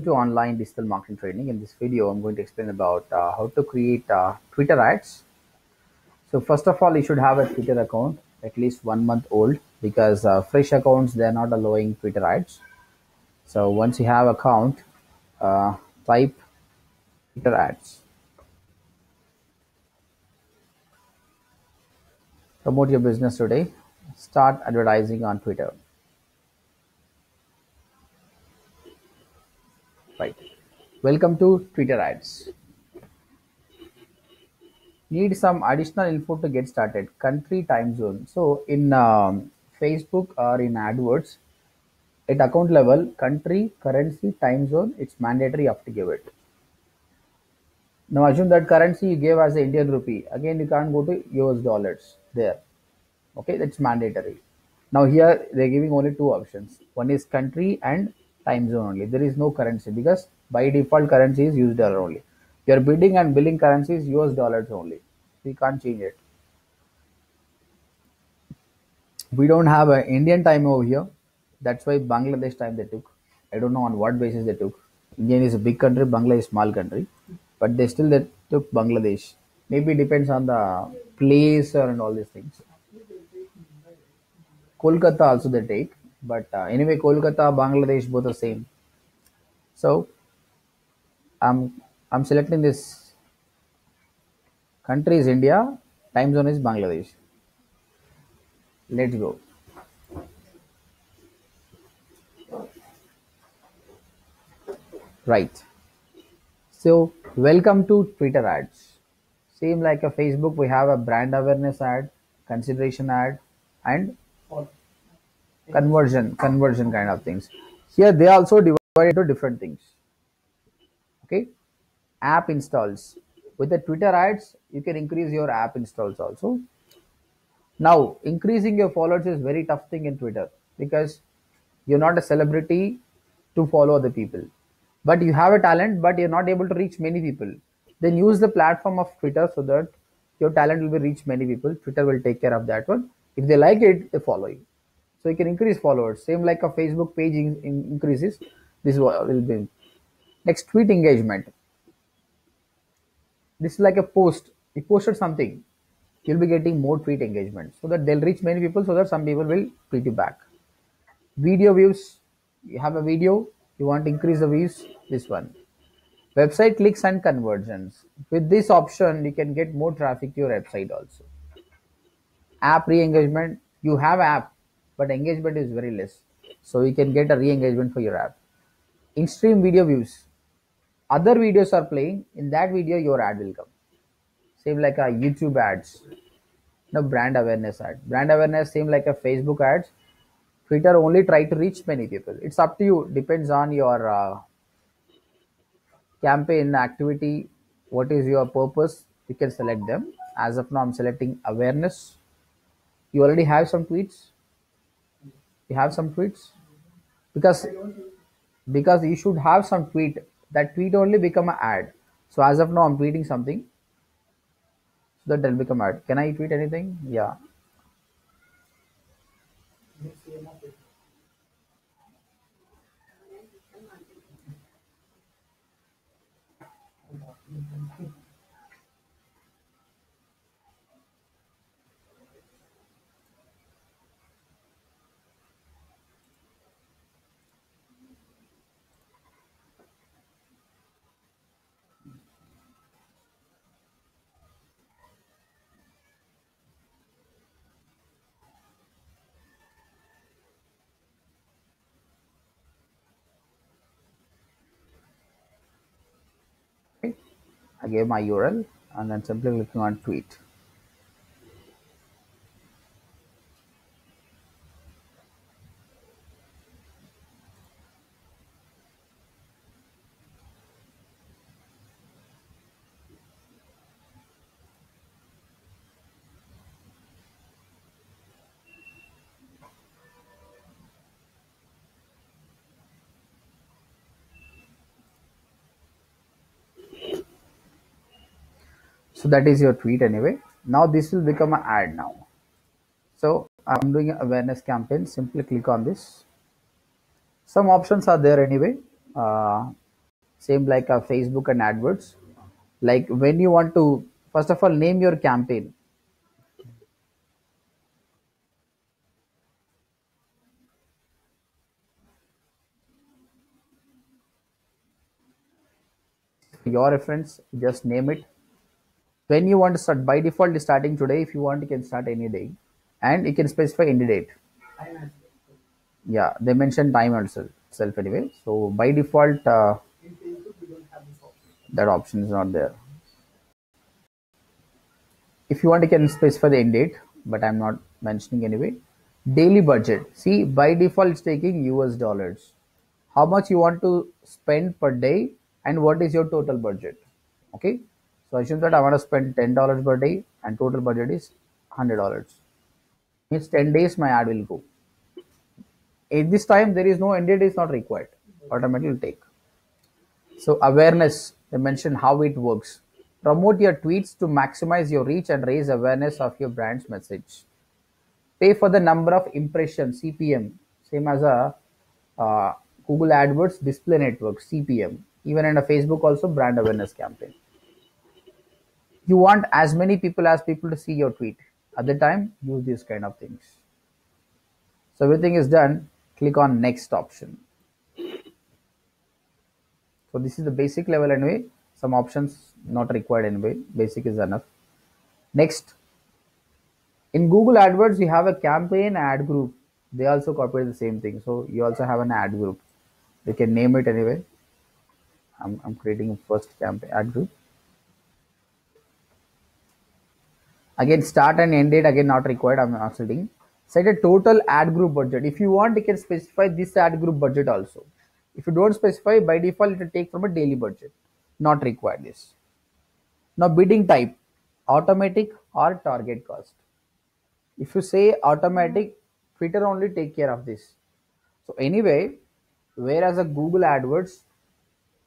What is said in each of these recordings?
to online digital marketing training. In this video, I'm going to explain about uh, how to create uh, Twitter ads. So first of all, you should have a Twitter account, at least one month old, because uh, fresh accounts, they're not allowing Twitter ads. So once you have account, uh, type Twitter ads. Promote your business today. Start advertising on Twitter. Right. Welcome to Twitter ads. Need some additional info to get started. Country time zone. So in um, Facebook or in AdWords, at account level, country, currency, time zone, it's mandatory you have to give it. Now assume that currency you gave as the Indian rupee. Again, you can't go to US dollars there. Okay, that's mandatory. Now here they're giving only two options. One is country and time zone only. There is no currency because by default currency is US dollar only. Your bidding and billing currency is US dollars only. We can't change it. We don't have an Indian time over here. That's why Bangladesh time they took. I don't know on what basis they took. India is a big country, Bangladesh is small country, but they still they took Bangladesh. Maybe depends on the place and all these things. Kolkata also they take, but uh, anyway, Kolkata, Bangladesh both the same. So I'm I'm selecting this country is India, time zone is Bangladesh. Let's go. Right. So welcome to Twitter ads. Same like a Facebook, we have a brand awareness ad, consideration ad, and conversion, conversion kind of things. Here they also divide into different things. Okay. App installs. With the Twitter ads, you can increase your app installs also. Now, increasing your followers is very tough thing in Twitter because you're not a celebrity to follow other people but you have a talent but you're not able to reach many people then use the platform of twitter so that your talent will be reach many people twitter will take care of that one if they like it they follow you so you can increase followers. Same like a facebook page in, in increases this will be. Next tweet engagement. This is like a post. You posted something. You'll be getting more tweet engagement so that they'll reach many people so that some people will tweet you back. Video views. You have a video. You want to increase the views? This one. Website clicks and conversions. With this option you can get more traffic to your website also. App re-engagement. You have app but engagement is very less so you can get a re-engagement for your app in stream video views other videos are playing in that video your ad will come same like a youtube ads no brand awareness ad brand awareness same like a facebook ads Twitter only try to reach many people. It's up to you. Depends on your uh, campaign activity. What is your purpose? You can select them. As of now, I'm selecting awareness. You already have some tweets. You have some tweets because because you should have some tweet. That tweet only become an ad. So as of now, I'm tweeting something. So that will become ad. Can I tweet anything? Yeah. I gave my URL and then simply clicking on tweet. So that is your tweet anyway. Now this will become an ad now. So i'm doing an awareness campaign. Simply click on this. Some options are there anyway. Uh, same like a facebook and adwords. Like when you want to first of all name your campaign. Your reference just name it when you want to start by default starting today if you want you can start any day. And you can specify any date. Yeah they mentioned time also self anyway. So by default uh, that option is not there. If you want you can specify the end date but i'm not mentioning anyway. Daily budget. See by default it's taking us dollars. How much you want to spend per day and what is your total budget? Okay so assume that i want to spend $10 per day and total budget is $100 means 10 days my ad will go. At this time there is no end date is not required. Automatically will take. So awareness they mentioned how it works. Promote your tweets to maximize your reach and raise awareness of your brand's message. Pay for the number of impressions cpm same as a uh, google adwords display network cpm even in a facebook also brand awareness campaign you want as many people as people to see your tweet. At the time use these kind of things. So everything is done click on next option. So this is the basic level anyway. Some options not required anyway. Basic is enough. Next. In google adwords you have a campaign ad group. They also copy the same thing. So you also have an ad group. You can name it anyway. I'm, I'm creating a first campaign ad group again start and end date again not required i'm not setting set a total ad group budget. If you want you can specify this ad group budget also. If you don't specify by default it will take from a daily budget. Not required this now bidding type. Automatic or target cost. If you say automatic twitter only take care of this. So anyway whereas a google adwords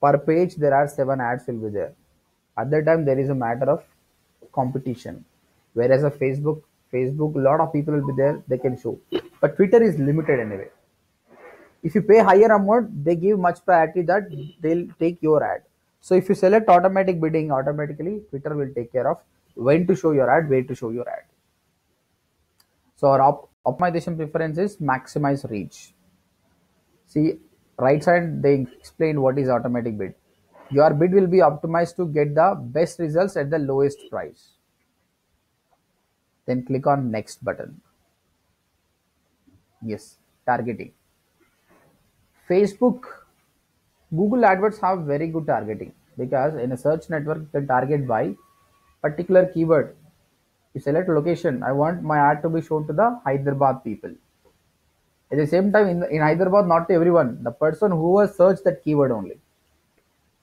per page there are seven ads will be there. At that time there is a matter of competition whereas a facebook facebook a lot of people will be there they can show. But twitter is limited anyway. If you pay higher amount they give much priority that they'll take your ad. So if you select automatic bidding automatically twitter will take care of when to show your ad where to show your ad. So our op- optimization preference is maximize reach. See right side they explain what is automatic bid. Your bid will be optimized to get the best results at the lowest price then click on next button. Yes targeting. Facebook google adwords have very good targeting because in a search network can target by particular keyword. You select location. I want my ad to be shown to the hyderabad people. At the same time in, in hyderabad not to everyone the person who has searched that keyword only.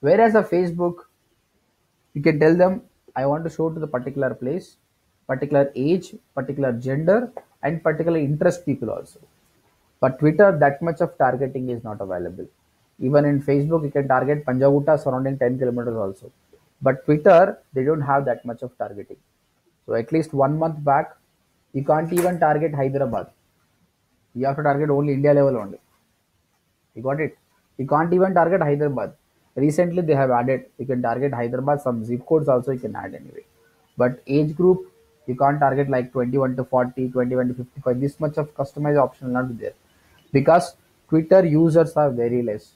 Whereas a facebook you can tell them i want to show to the particular place particular age particular gender and particular interest people also. But twitter that much of targeting is not available. Even in facebook you can target panjagutta surrounding 10 kilometers also. But twitter they don't have that much of targeting. So at least one month back you can't even target hyderabad. You have to target only india level only. You got it? You can't even target hyderabad. Recently they have added you can target hyderabad. Some zip codes also you can add anyway. But age group you can't target like 21 to 40 21 to 55 this much of customized option will not be there. Because twitter users are very less.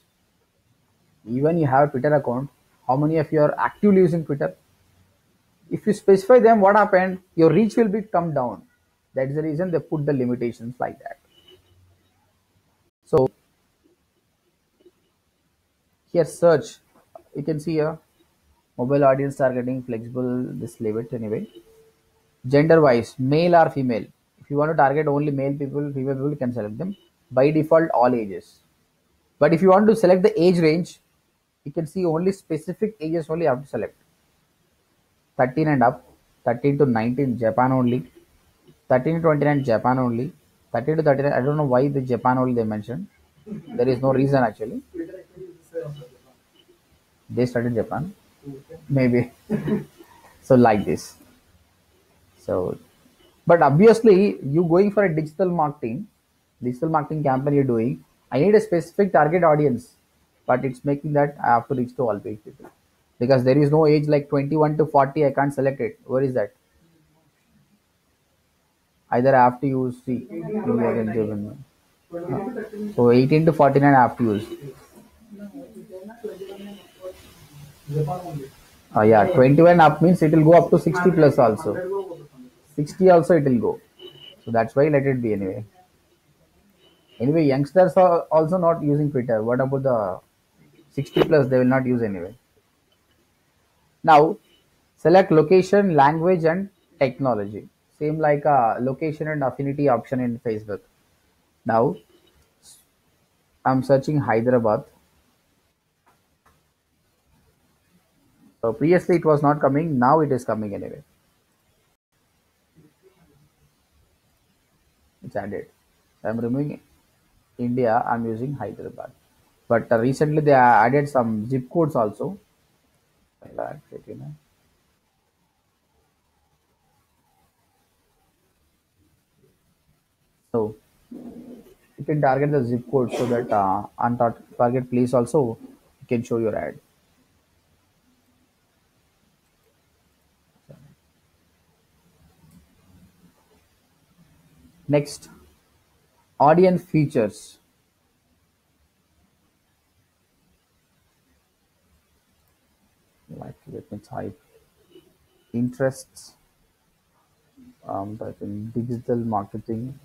Even you have a twitter account how many of you are actively using twitter? If you specify them what happened your reach will be come down. That's the reason they put the limitations like that. So here search. You can see here mobile audience targeting flexible this leave it anyway gender wise male or female? If you want to target only male people female people can select them. By default all ages. But if you want to select the age range you can see only specific ages only you have to select. 13 and up 13 to 19 japan only. 13 to 29 japan only. 13 to 39 i don't know why the japan only they mentioned. There is no reason actually. They started japan. Maybe. So like this so but obviously you going for a digital marketing digital marketing campaign you're doing i need a specific target audience but it's making that I have to reach to all people because there is no age like 21 to 40. I can't select it. Where is that? Either I have to use see. So 18 to 49 I have to use. Uh, yeah, 21 up means it will go up to 60 plus also. 60 also it will go. So that's why let it be anyway. Anyway, youngsters are also not using Twitter. What about the 60 plus? They will not use anyway. Now, select location, language, and technology. Same like a location and affinity option in Facebook. Now, I'm searching Hyderabad. So previously it was not coming. Now it is coming anyway. It's added. I'm removing India. I'm using Hyderabad. But uh, recently they added some zip codes also. So you can target the zip code so that uh, on target place also you can show your ad. Next, audience features. Like let me type interests. Um, type in digital marketing.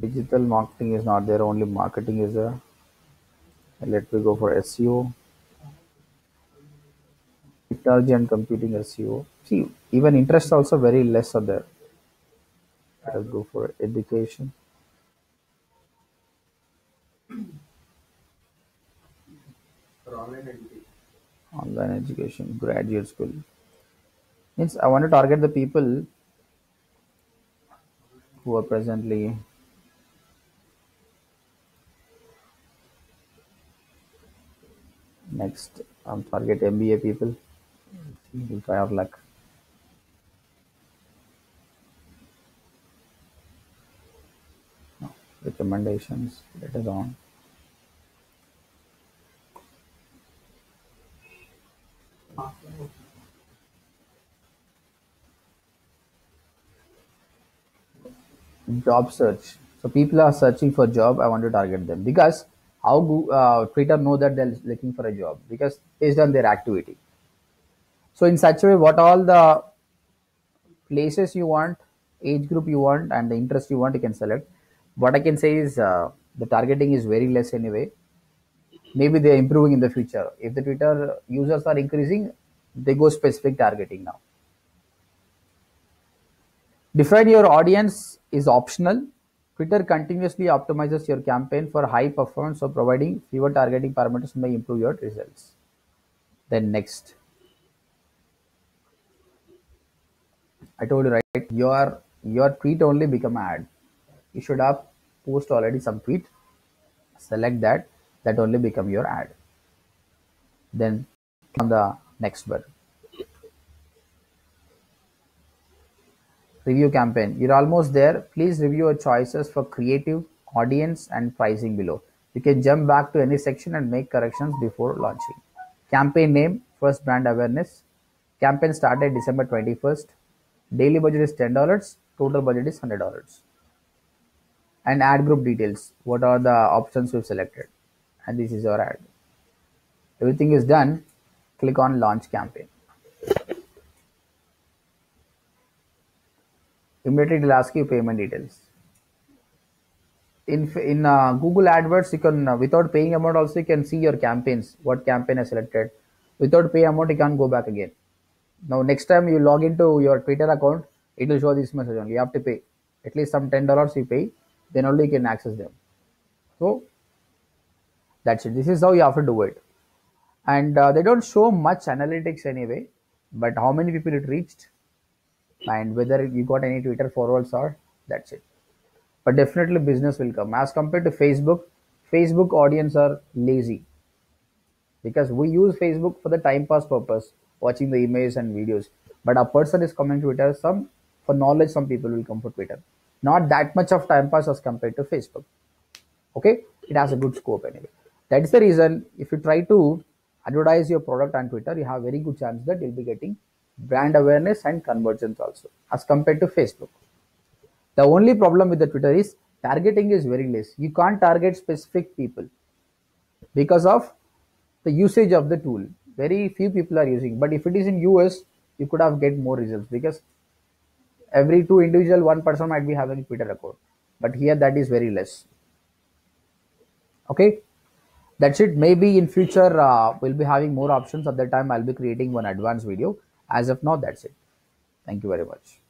Digital marketing is not there. Only marketing is there. Let me go for SEO technology and computing SEO. See, even interest also very less are there. I'll go for education. Online education, graduate school. Means I want to target the people who are presently next. I'm target MBA people. If I have luck. recommendations later on. Job search. So people are searching for job. I want to target them because how uh, Twitter know that they're looking for a job because based on their activity. So in such a way, what all the places you want, age group you want, and the interest you want, you can select what I can say is uh, the targeting is very less anyway. Maybe they're improving in the future. If the Twitter users are increasing, they go specific targeting now. Define your audience is optional. Twitter continuously optimizes your campaign for high performance, so providing fewer targeting parameters may improve your results. Then next. I told you right, your your tweet only become ad. You should have post already some tweet. Select that. That only become your ad. Then on the next button. Review campaign. You're almost there. Please review your choices for creative audience and pricing below. You can jump back to any section and make corrections before launching. Campaign name first brand awareness. Campaign started december 21st daily budget is $10 total budget is $100 and ad group details what are the options we've selected? And this is our ad. Everything is done click on launch campaign. Immediately it will ask you payment details. In in uh, google adwords you can uh, without paying amount also you can see your campaigns what campaign is selected. Without pay amount you can't go back again now next time you log into your twitter account it will show this message only. You have to pay. At least some ten dollars you pay then only you can access them. So that's it. This is how you have to do it. And uh, they don't show much analytics anyway but how many people it reached and whether you got any twitter followers or that's it. But definitely business will come. As compared to facebook facebook audience are lazy because we use facebook for the time pass purpose watching the images and videos. But a person is coming to twitter some for knowledge some people will come for twitter. Not that much of time pass as compared to Facebook. okay? It has a good scope anyway. That's the reason if you try to advertise your product on twitter you have very good chance that you'll be getting brand awareness and conversions also as compared to facebook. The only problem with the twitter is targeting is very less. You can't target specific people because of the usage of the tool very few people are using. But if it is in us you could have get more results because every two individual one person might be having twitter account. But here that is very less. Okay? That's it. Maybe in future uh, we'll be having more options. At that time i'll be creating one advanced video. As of now that's it. Thank you very much